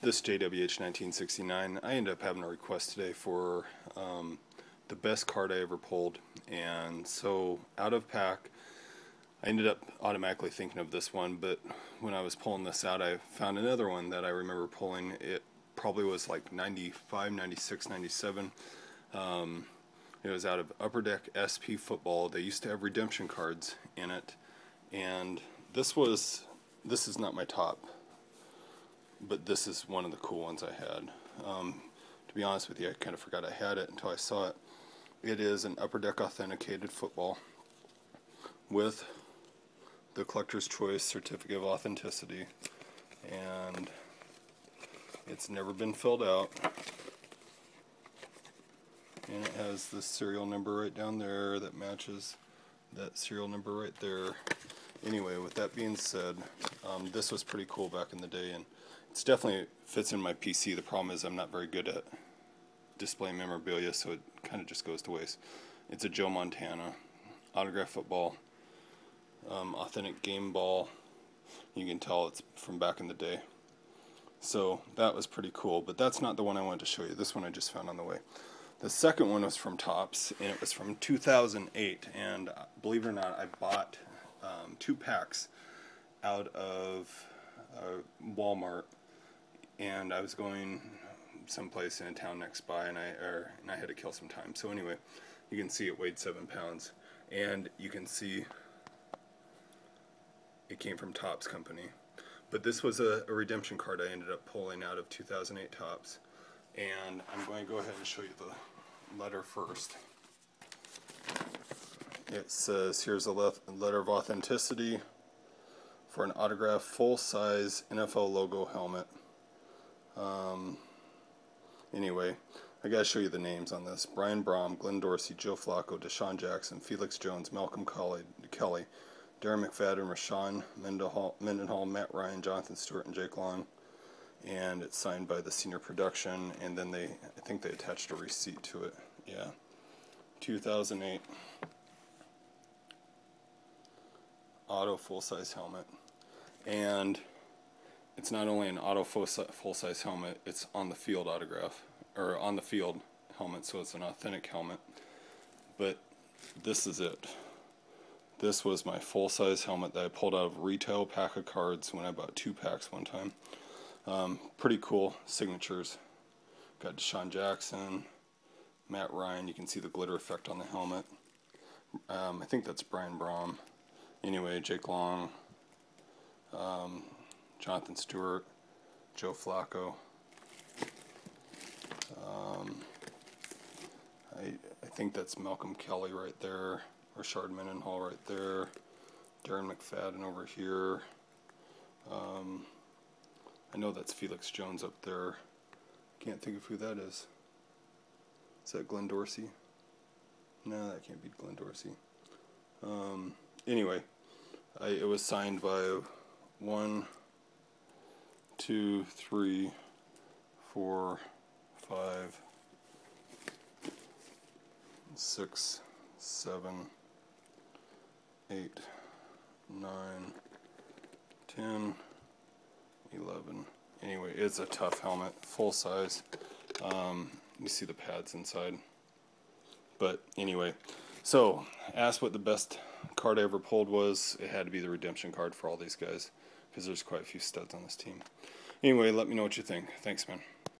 This JWH 1969, I ended up having a request today for um, the best card I ever pulled. And so out of pack, I ended up automatically thinking of this one, but when I was pulling this out, I found another one that I remember pulling. It probably was like 95, 96, 97. Um, it was out of Upper Deck SP Football. They used to have redemption cards in it. And this was, this is not my top but this is one of the cool ones I had. Um, to be honest with you, I kind of forgot I had it until I saw it. It is an upper deck authenticated football with the collector's choice certificate of authenticity and it's never been filled out and it has the serial number right down there that matches that serial number right there anyway with that being said um, this was pretty cool back in the day and it's definitely fits in my PC. The problem is I'm not very good at display memorabilia, so it kind of just goes to waste. It's a Joe Montana autograph football, um, authentic game ball. You can tell it's from back in the day. So that was pretty cool, but that's not the one I wanted to show you. This one I just found on the way. The second one was from Topps, and it was from 2008. And uh, believe it or not, I bought um, two packs out of uh, Walmart and I was going someplace in a town next by, and I and I had to kill some time. So anyway, you can see it weighed seven pounds, and you can see it came from Topps Company. But this was a, a redemption card I ended up pulling out of 2008 Topps, and I'm going to go ahead and show you the letter first. It says, here's a letter of authenticity for an autographed full-size NFL logo helmet. Um, anyway, I gotta show you the names on this. Brian Brohm, Glenn Dorsey, Joe Flacco, DeSean Jackson, Felix Jones, Malcolm Kelly, Kelly Darren McFadden, Rashard Mendenhall, Matt Ryan, Jonathan Stewart, and Jake Long. And it's signed by the senior production, and then they, I think they attached a receipt to it. Yeah, 2008 auto full-size helmet. And it's not only an auto full-size helmet, it's on the field autograph, or on the field helmet, so it's an authentic helmet. But this is it. This was my full-size helmet that I pulled out of retail pack of cards when I bought two packs one time. Um, pretty cool signatures. Got DeSean Jackson, Matt Ryan. You can see the glitter effect on the helmet. Um, I think that's Brian Brohm. Anyway, Jake Long. Um, Jonathan Stewart, Joe Flacco. Um, I, I think that's Malcolm Kelly right there, Rashard Mendenhall right there, Darren McFadden over here. Um, I know that's Felix Jones up there. Can't think of who that is. Is that Glenn Dorsey? No, that can't be Glenn Dorsey. Um, anyway, I, it was signed by one, two, three, four, five, six, seven, eight, nine, ten, eleven. Anyway, it's a tough helmet, full size. Um, you see the pads inside. But anyway, so asked what the best card I ever pulled was. It had to be the redemption card for all these guys because there's quite a few studs on this team. Anyway, let me know what you think. Thanks, man.